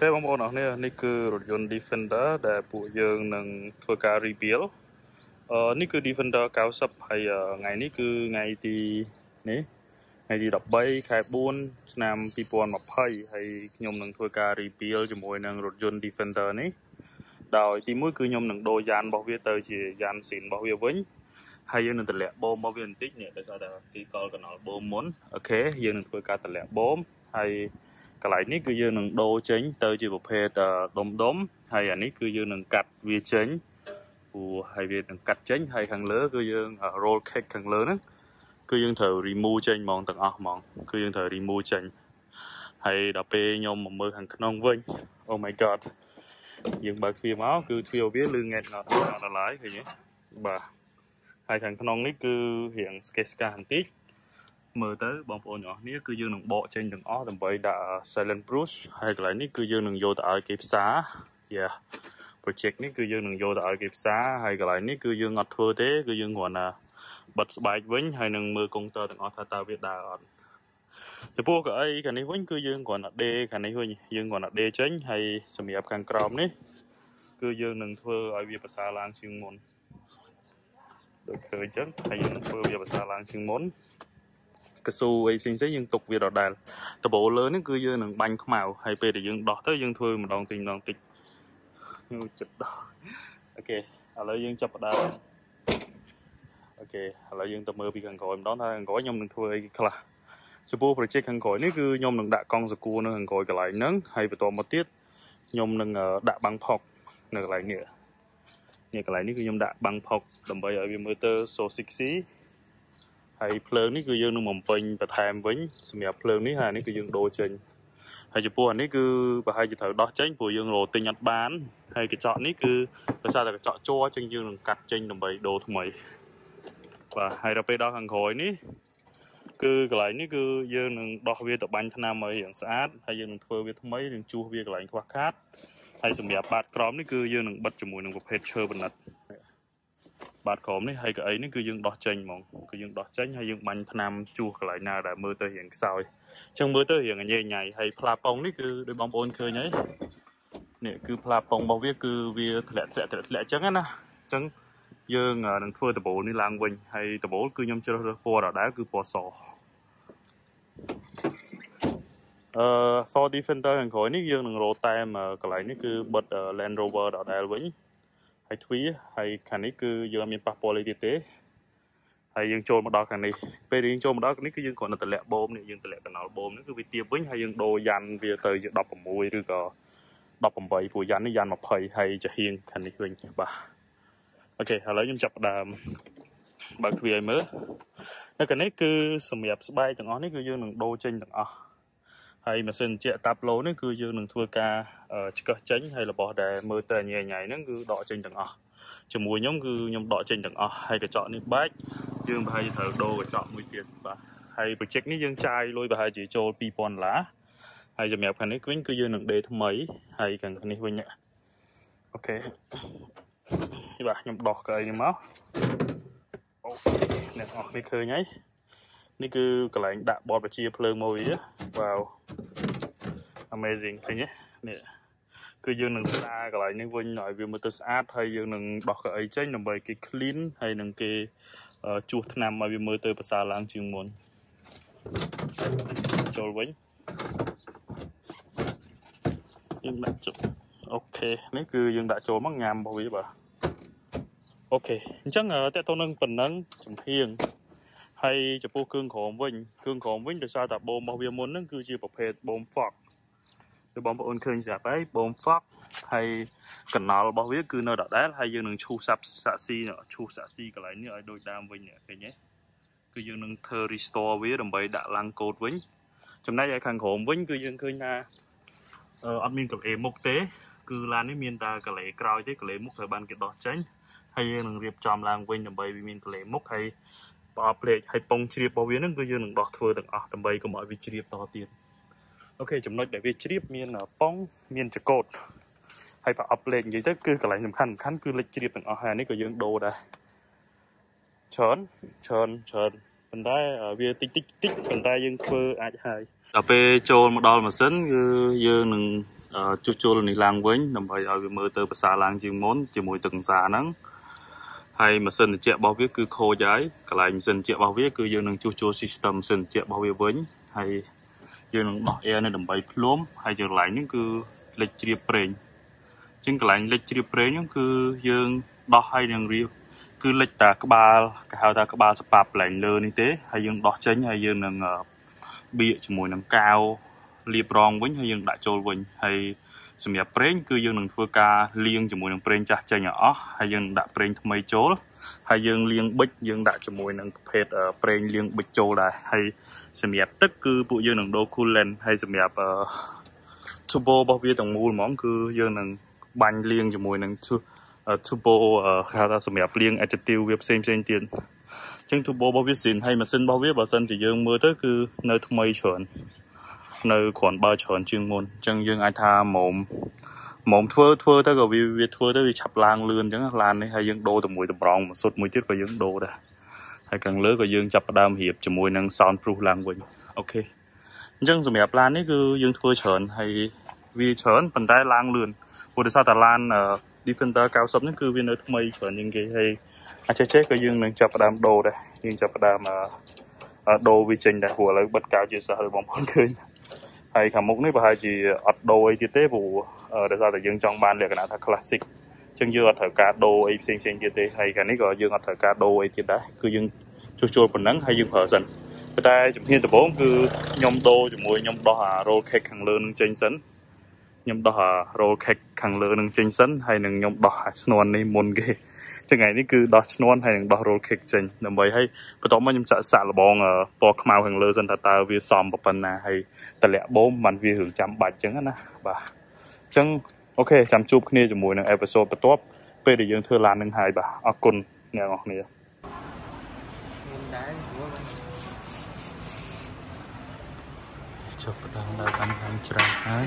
ខេបងប្អូនអរគ្នានេះគឺរថយន្ត Defender ដែលពួកយើងនឹងធ្វើការ rebuild អឺនេះគឺ Defender 90ហើយថ្ងៃនេះគឺថ្ងៃទីនេះថ្ងៃទី13ខែ4ឆ្នាំ2020ហើយខ្ញុំនឹងធ្វើការ rebuild ជាមួយនឹងរថយន្ត Defender នេះដោយទីមួយគឺខ្ញុំនឹងដូរយ៉ានរបស់វាទៅជាយ៉ានស៊ីនរបស់វាវិញហើយយើងនឹងតម្លាក់បូមរបស់វាបន្តិចនេះដោយសារតែទីកលកណល់បូមមុនអូខេយើងនឹងធ្វើការតម្លាក់បូមហើយ កន្លែងនេះគឺយើងនឹងដូរចេញទៅជាប្រភេទដុំដុំហើយអានេះគឺយើងនឹងកាត់វាចេញព្រោះហើយវានឹងកាត់ចេញហើយខាងលើគឺយើង roll cake ខាងលើហ្នឹងគឺយើងត្រូវ remove ចេញហ្មងទាំងអស់ហ្មងគឺយើងត្រូវ remove ចេញហើយដល់ពេលខ្ញុំមកមើលខាងក្នុងវិញ Oh my god យើងបើកទ្វារមកគឺទ្វារវាលឺងែតងត់ដល់ឡើយឃើញទេបាទហើយខាងក្នុងនេះគឺរៀងស្កេសស្កាបន្តិច មើលទៅបងប្អូនទាំងអស់គ្នាគឺយើងនឹងបកចេញទាំងអស់ដើម្បីដាក់ silent proof ហើយកន្លែងនេះគឺយើងនឹងយកទៅឲ្យគេផ្សារ yeah project នេះគឺយើងនឹងយកទៅឲ្យគេផ្សារហើយកន្លែងនេះគឺយើងអត់ធ្វើទេ គឺយើងគ្រាន់តែបិទស្បែកវិញហើយនឹងមើលកុងទ័រទាំងអស់ថាតើវាដើរអត់ចំពោះកៅអីខាងនេះវិញគឺយើងគ្រាន់តែដេខាងនេះវិញយើងគ្រាន់តែដេចេញហើយសម្រាប់ខាងក្រោមនេះ គឺយើងនឹងធ្វើឲ្យវាប្រសើរឡើងជាងមុនដូចឃើញអញ្ចឹងហើយយើងធ្វើវាប្រសើរឡើងជាងមុន កស៊ូអីផ្សេងផ្សេងយើងទុកវាដដែលដបូលលើនេះគឺយើងនឹងបាញ់ខ្មៅហើយពេលដែលយើងដោះទៅយើងធ្វើម្ដងតិចម្ដងតិចខ្ញុំចិត្តដោះអូខេឥឡូវយើងចាប់ផ្ដើមអូខេឥឡូវយើងទៅមើលពីខាងក្រោយម្ដងថាខាងក្រោយខ្ញុំនឹងធ្វើអីខ្លះចំពោះ project ខាងក្រោយនេះគឺខ្ញុំនឹងដាក់កង់សកួរនៅខាងក្រោយកន្លែងហ្នឹងហើយបន្តមកទៀតខ្ញុំនឹងដាក់បាំងផុកនៅកន្លែងនេះនេះកន្លែងនេះគឺខ្ញុំដាក់បាំងផុកដើម្បីឲ្យវាមើលទៅ so sexy ហើយភ្លើងនេះគឺយើងនឹងបំពេញបន្ថែមវិញសម្រាប់ភ្លើងនេះហើយនេះគឺយើងដូរចេញហើយចំពោះអានេះគឺប្រហែលជាត្រូវដោះចេញព្រោះយើងរោទិញអត់បានហើយកញ្ចក់នេះគឺដោយសារតែកញ្ចក់ជ័រចឹងយើងនឹងកាត់ចេញដើម្បីដូរថ្មីបាទហើយដល់ពេលដល់ខាងក្រោយនេះគឺកន្លែងនេះគឺយើងនឹងដោះវាទៅបាញ់ថ្នាំឲ្យរាងស្អាតហើយយើងនឹងធ្វើវាថ្មីនឹងជួសវាកន្លែងខ្វះខាតហើយសម្រាប់បាតក្រមនេះគឺយើងនឹងបិទជាមួយនឹងប្រភេទឈើបណ្ឌិត បាតក្រមនេះហើយកៅអីនេះគឺយើងដោះចេញហ្មងគឺយើងដោះចេញហើយយើងបាញ់ថ្នាំជួសកន្លែងណាដែលមើលទៅរៀងខ្សោយអញ្ចឹងមើលទៅរៀងញ៉ៃញ៉ៃហើយផ្លាប៉ុងនេះគឺដោយបងប្អូនឃើញហើយនេះគឺផ្លាប៉ុងរបស់វាគឺវាធ្លាក់ធ្លាក់ធ្លាក់ធ្លាក់អញ្ចឹងណាអញ្ចឹងយើងនឹងធ្វើដបូលនេះឡើងវិញហើយដបូលគឺខ្ញុំជ្រើសរើសពណ៌ដដែលគឺពណ៌សអឺស Defender ខាងក្រោយនេះយើងនឹងរោតែមកន្លែងនេះគឺបិទ Land Rover ដដែលវិញ ហើយទ្វារហើយខាងនេះគឺយើងអត់មានប៉ះពាល់អីទៀតទេហើយយើងចូលមកដល់ខាងនេះពេលយើងចូលមកដល់នេះគឺយើងគ្រាន់តែតម្លាក់បូមនេះយើងតម្លាក់កណ្ដោលបូមនេះគឺវាទៀបវិញហើយយើងដូរយ៉ាន់វាទៅជា16ឬក៏18ព្រោះយ៉ាន់នេះយ៉ាន់20ហើយចាហៀងខាងនេះវិញបាទអូខេឥឡូវខ្ញុំចាប់ផ្ដើមបើកទ្វារឲ្យមើលនៅខាងនេះគឺសម្រាប់ស្បែកទាំងអស់នេះគឺយើងនឹងដូរចេញទាំងអស់ ហើយម៉ាស៊ីនជែកតាប់ឡូនេះគឺយើងនឹងធ្វើការឆ្កឹះចេញហើយរបស់ដែលមើលទៅញ៉ៃញ៉ៃហ្នឹងគឺដកចេញទាំងអស់ជាមួយខ្ញុំគឺខ្ញុំដកចេញទាំងអស់ហើយកញ្ចក់នេះបែកយើងប្រហែលជាត្រូវដូរកញ្ចក់មួយទៀតបាទហើយ project នេះយើងចាយលុយប្រហែលជាចូល2000ដុល្លារហើយសម្រាប់ខាងនេះវិញគឺយើងនឹងដេថ្មីហើយខាងនេះវិញអូខេបាទខ្ញុំដោះកៅអីនេះមកអូអ្នកអស់នេះឃើញហើយ នេះគឺកន្លែងដាក់បតបជាភ្លើងមកវាវ៉ាវ amazing ឃើញទេនេះគឺយើងនឹងស្ដារកន្លែងនេះវិញឲ្យវាមើលទៅស្អាតហើយយើងនឹងដោះកៅអីចេញដើម្បីគេ clean ហើយនឹងគេជួសថ្នាំឲ្យវាមើលទៅប្រសើរឡើងជាងមុនចូលវិញយើងដាក់ចុះអូខេនេះគឺយើងដាក់ចូលមកញ៉ាំរបស់វាបាទអូខេអញ្ចឹងតើតើនឹងប៉ុណ្ណឹងចំហៀង ហើយចំពោះគ្រឿងក្រមវិញគ្រឿងក្រមវិញដោយសារតែបូមរបស់វាមុនហ្នឹងគឺជាប្រភេទបូម Fox ដូចបងប្អូនឃើញស្រាប់ហើយបូម Fox ហើយកណ្ដុររបស់វាគឺនៅដដែលហើយយើងនឹងឈូសសាប់សាក់ស៊ីឈូសសាក់ស៊ីកន្លែងនេះឲ្យដូចដើមវិញឃើញទេគឺយើងនឹងធ្វើ restore វាដើម្បីដាក់ឡើងកូដវិញចំណែកឯខាងក្រោមវិញគឺយើងឃើញថាអត់មានកលេមុខទេ គឺឡាននេះមានតែកលេក្រោយទេកលេមុខត្រូវបានគេដោះចេញហើយយើងនឹងរៀបចំឡើងវិញដើម្បីវាមានកលេមុខហើយ ប្រអប់ភ្លេចហើយពងជ្រាបរបស់វានឹងគឺយើងនឹងដោះធ្វើទាំងអស់ដើម្បីកុំឲ្យវាជ្រាបតទៀតអូខេចំណុចដែលវាជ្រាបមានប៉ងមានចកោតហើយប្រអប់លេខនិយាយទៅគឺកន្លែងសំខាន់សំខាន់គឺលេខជ្រាបទាំងអស់ហើយនេះក៏យើងដូរដែរច្រើនច្រើនច្រើនប៉ុន្តែវាតិចតិចតិចប៉ុន្តែយើងធ្វើអាចហើយដល់ពេលចូលមកដល់ម៉ាស៊ីនគឺយើងនឹងជួសជុលនេះឡើងវិញដើម្បីឲ្យវាមើលទៅប្រសើរឡើងជាងមុនជាមួយទឹកសាហ្នឹង ហើយម៉ាស៊ីនត្រជាក់របស់វាគឺខូចហើយកន្លែងម៉ាស៊ីនត្រជាក់របស់វាគឺយើងនឹងជួសជុល system ម៉ាស៊ីនត្រជាក់របស់វាវិញហើយយើងនឹងដោះ air នៅដើម្បីភ្លុំហើយកន្លែងនេះគឺលិចជ្រាបប្រេងអញ្ចឹងកន្លែងលិចជ្រាបប្រេងហ្នឹងគឺយើងដោះឲ្យនឹងរៀបគឺលិចតាក្បាលគេហៅថាក្បាលស្ប៉ាប់ឡើងលើនេះទេហើយយើងដោះចេញហើយយើងនឹងបៀកជាមួយនឹងកាវលាបរងវិញហើយយើងដាក់ចូលវិញហើយ សម្រាប់ប្រេងគឺយើងនឹងធ្វើការលាងជាមួយនឹងប្រេងចាស់ចេញឲ្យអស់ហើយយើងដាក់ប្រេងថ្មីចូលហើយយើងលាងប៊ិចយើងដាក់ជាមួយនឹងប្រភេទប្រេងលាងប៊ិចចូលដែរហើយសម្រាប់ទឹកគឺពួកយើងនឹងដូរ coolant ហើយសម្រាប់ turbo របស់វាទាំងមូលហ្មងគឺយើងនឹងបាញ់លាងជាមួយនឹង turbo គេហៅថាសម្រាប់លាង additive វាផ្សេងផ្សេងទៀតអញ្ចឹង turbo របស់វាស៊ីនហើយម៉ាស៊ីនរបស់វាបើសិនជាយើងមើលទៅគឺនៅថ្មីច្រើន នៅគ្រាន់បើច្រើនជាងមុនអញ្ចឹងយើងអាចថាមុំមុំធ្វើធ្វើទៅក៏វាវាធ្វើទៅវាឆាប់ឡើងលឿនអញ្ចឹងឡាននេះហើយយើងដូរទៅមួយតម្រងមួយសុទ្ធមួយទៀតក៏យើងដូរដែរហើយខាងលើក៏យើងចាប់ផ្ដើមរៀបជាមួយនឹង sound proof ឡើងវិញអូខេអញ្ចឹងសម្រាប់ឡាននេះគឺយើងធ្វើច្រើនហើយវាច្រើនប៉ុន្តែឡើងលឿនព្រោះដោយសារតែឡាន Defender 90នេះគឺវានៅថ្មីច្រើនជាងគេហើយអាចចេះក៏យើងនឹងចាប់ផ្ដើមដូរដែរយើងចាប់ផ្ដើមដូរវាចេញដែរព្រោះឥឡូវបិទកៅជាសិស្សបងប្អូនឃើញ ហើយខាងមុខនេះប្រហែលជាអត់ដូរអីទៀតទេព្រោះដោយសារតែយើងចង់បានលក្ខណៈថា classic អញ្ចឹងយើងអត់ត្រូវការដូរអីផ្សេងផ្សេងទៀតទេហើយខាងនេះក៏យើងអត់ត្រូវការដូរអីទៀតដែរគឺយើងជួសជុលប៉ុណ្ណឹងហើយយើងប្រើសិនប៉ុន្តែជំហានដំបូងគឺខ្ញុំដូរជាមួយខ្ញុំដោះអា roll cake ខាងលើនឹងចេញសិនខ្ញុំដោះអា roll cake ខាងលើនឹងចេញសិនហើយនឹងខ្ញុំដោះអាឈ្នាន់នេះមុនគេថ្ងៃនេះគឺដោះឈ្នាន់ហើយនឹងដោះ roll cake ចេញដើម្បីឲ្យបន្ទាប់មកខ្ញុំចាក់សាក់លបងពណ៌ខ្មៅខាងលើសិនថាតើវាសមប៉ុណ្ណាហើយតម្លាក់បូមมันវារឿងចាំបាច់អញ្ចឹងណាបាទអញ្ចឹងអូខេចាំជួបគ្នាជាមួយនឹងអេពីសូតបន្ទាប់ពេលដែលយើងធ្វើឡាននឹងហើយបាទអរគុណអ្នកនរគ្នាចាប់ផ្ដើមដល់បានខាងច្រើនហើយ